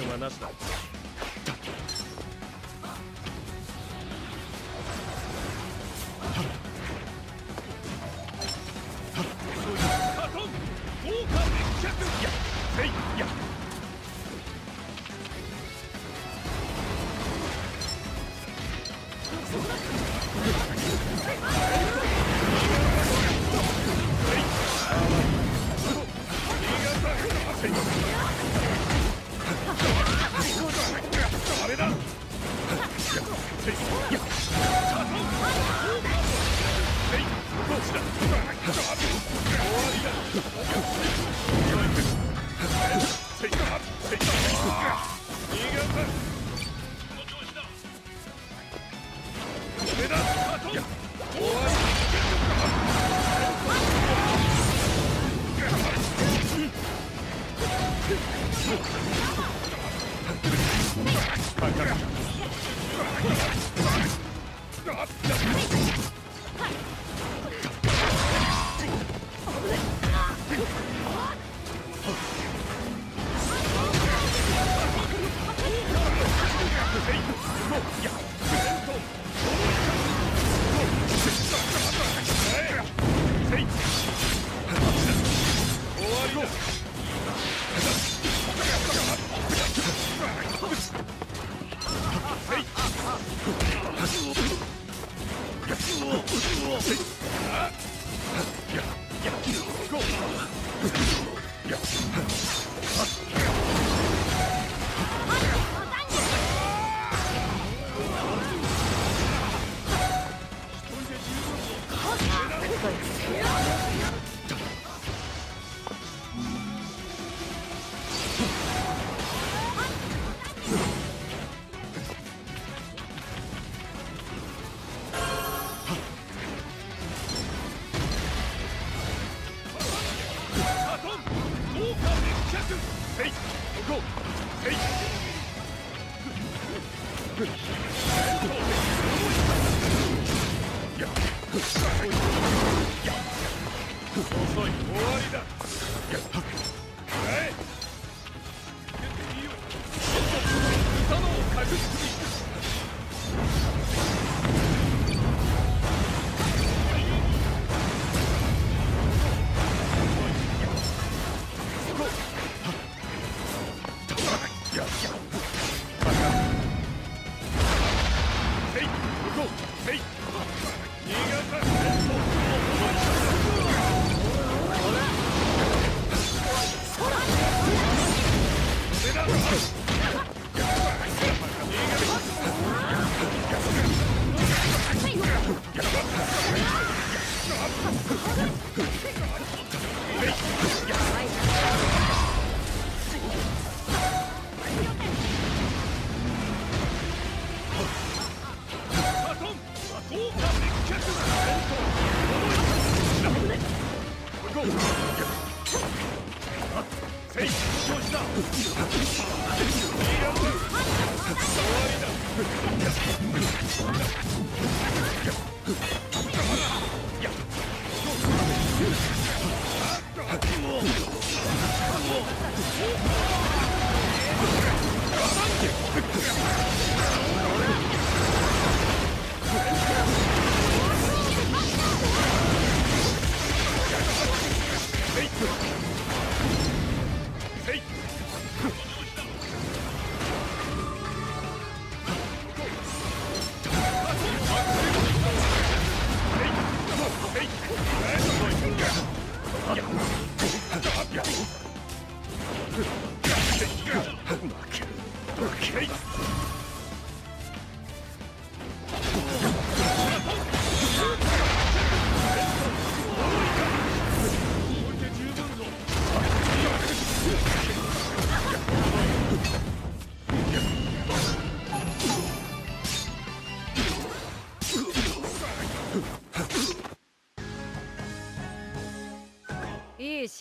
減はなしだ place.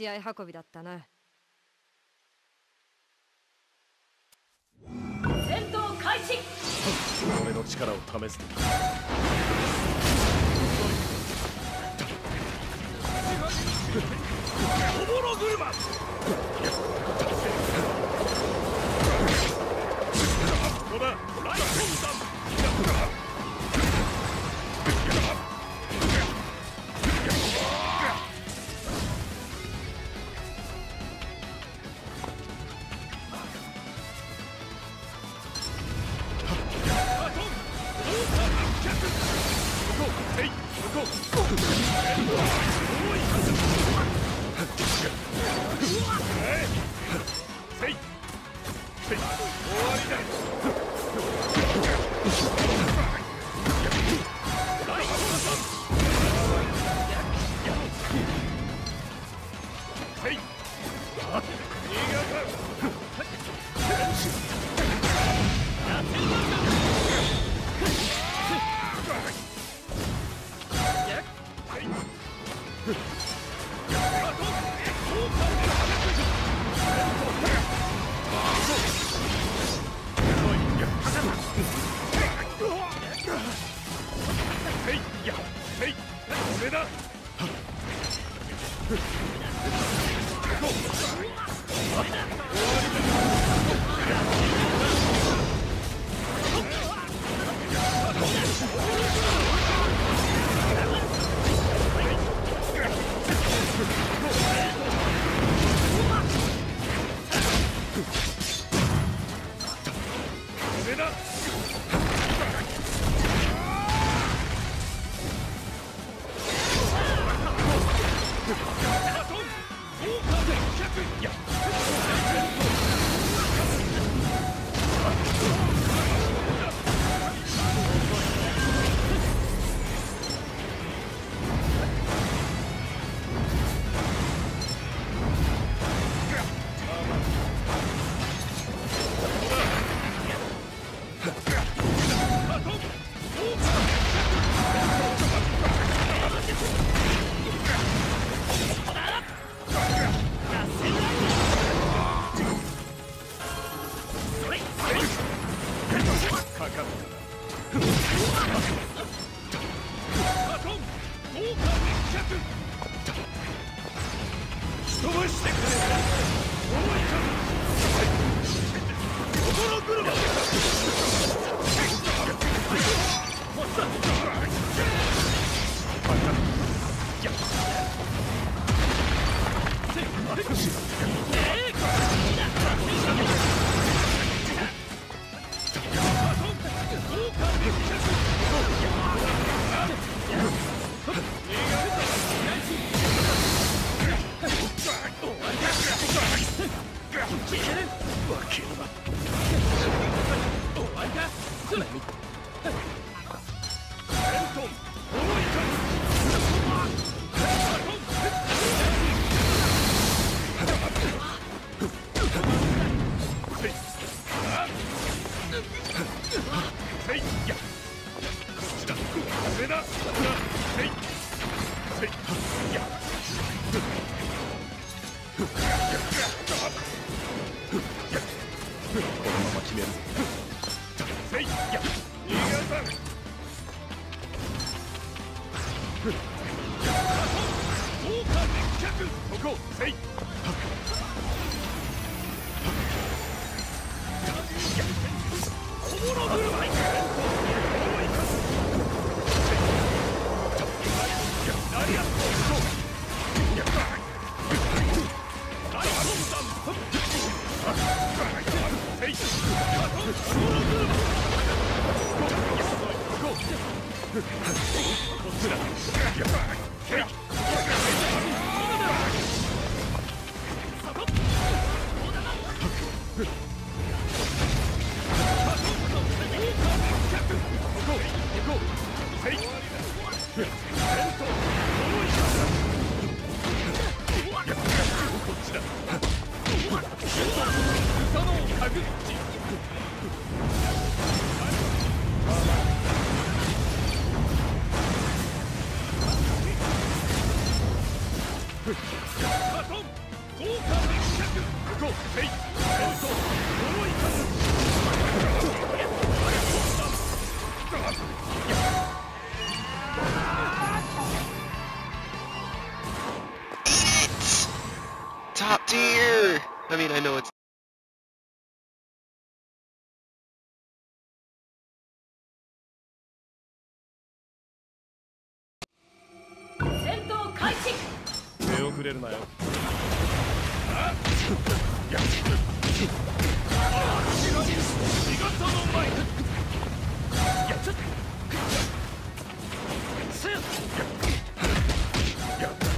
試合運びだったな戦闘開始。俺の力を試す。おぼろ車。わお前がつまい。触れるなよ。やっ！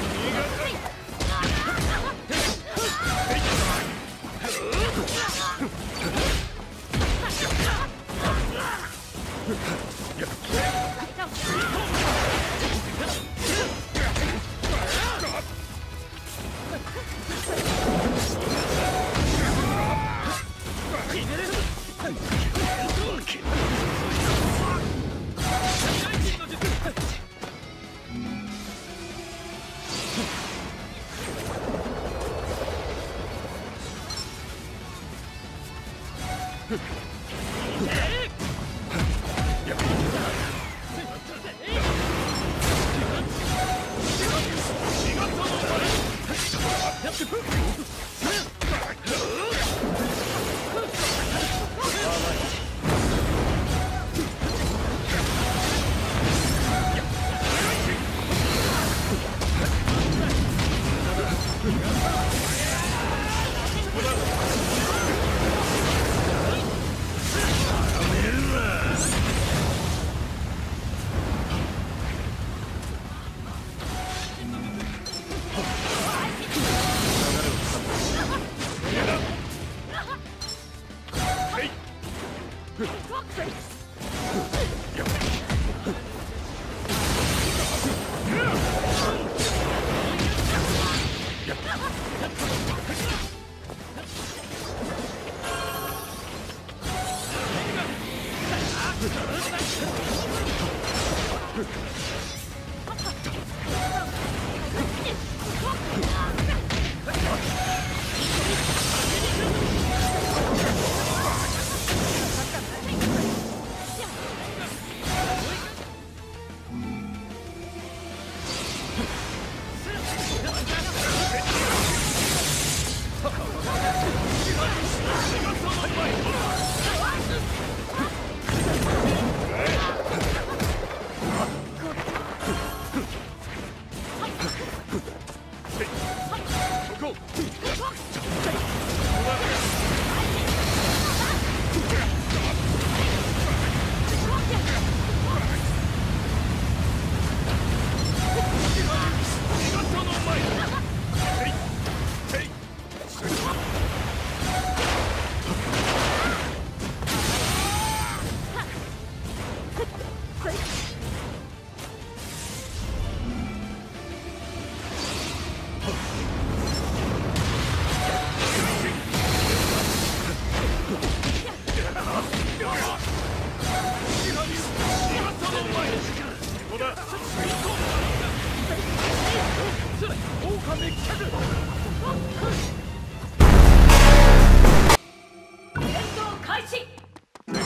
Eagle. Yeah.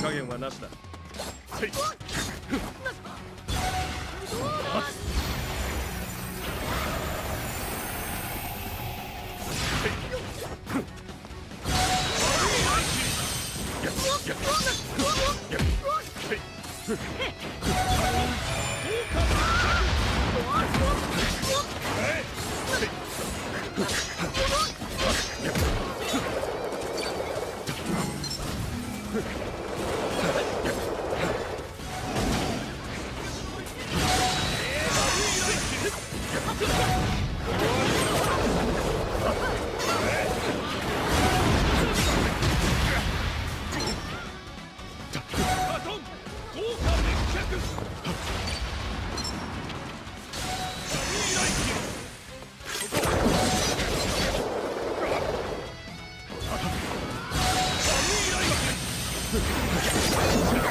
加減はなしだ。はい。Let's go.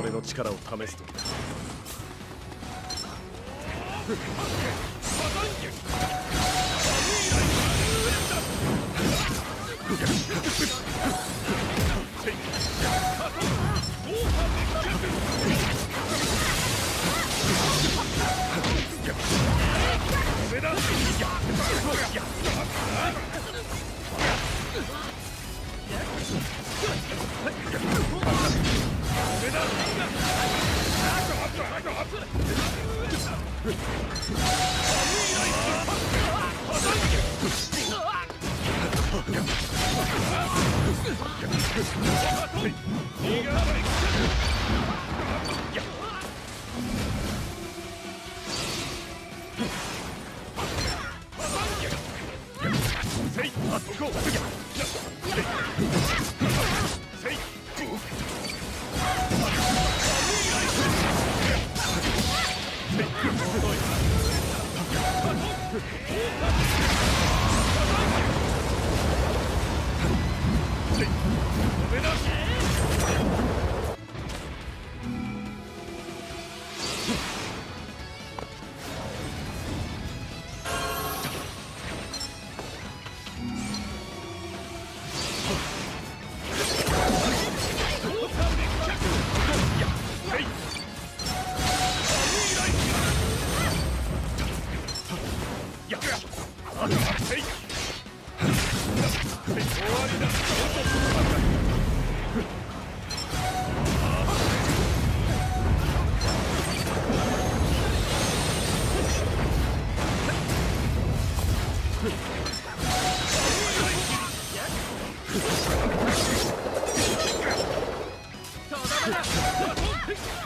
俺の力を試すとき Let's go!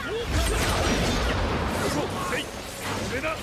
Oh, my God.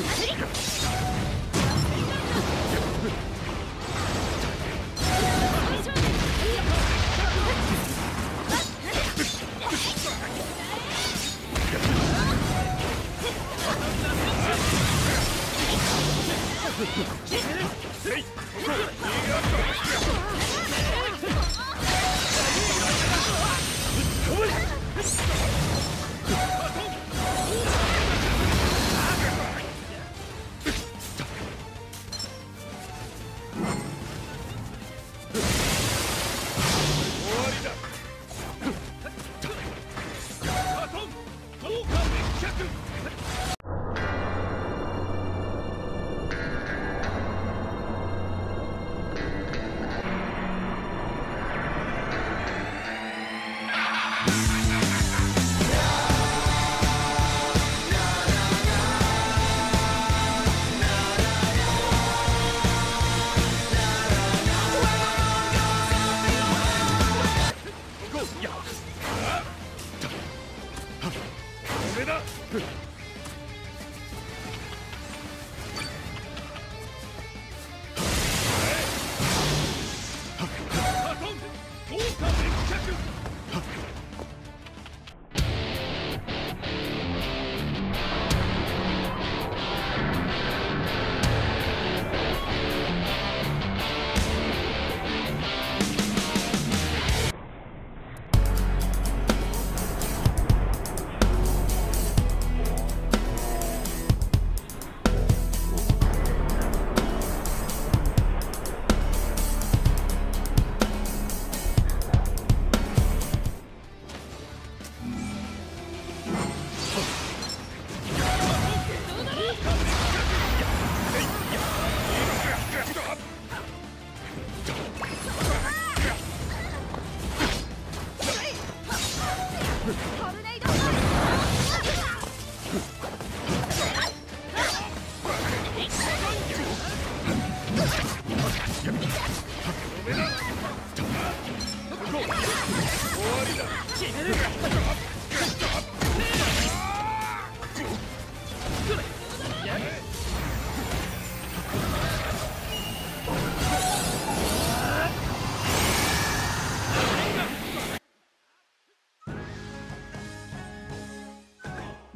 すげえ!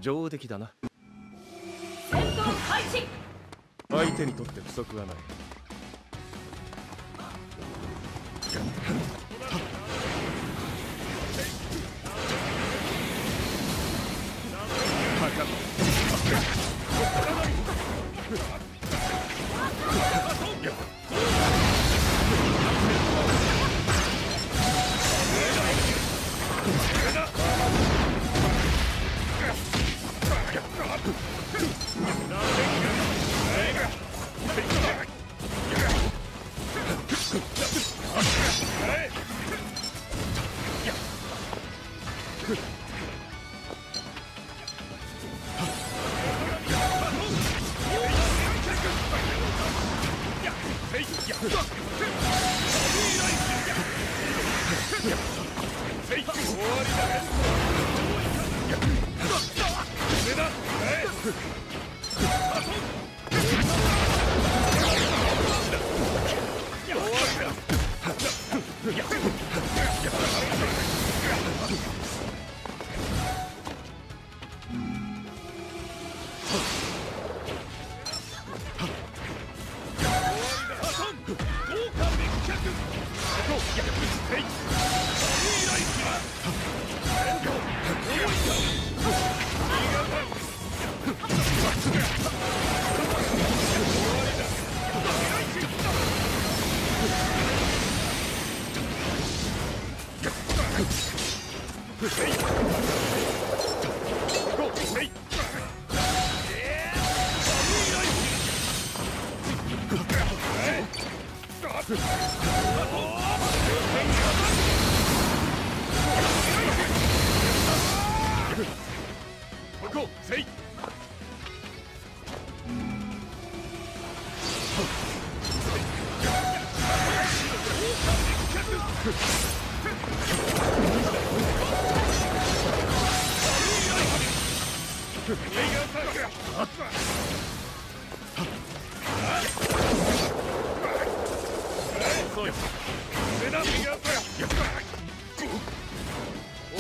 上出来だな。戦闘開始。相手にとって不足はない Get a piece of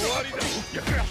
わりだ。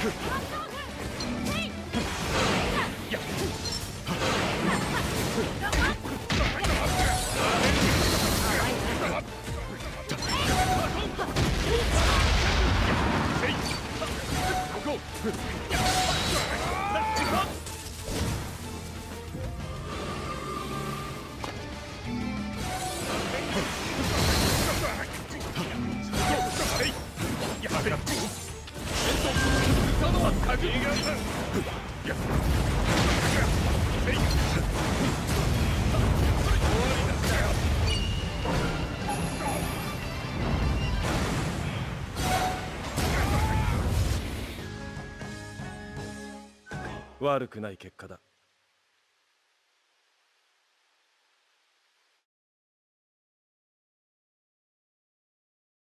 Huh? 悪くない結果だ。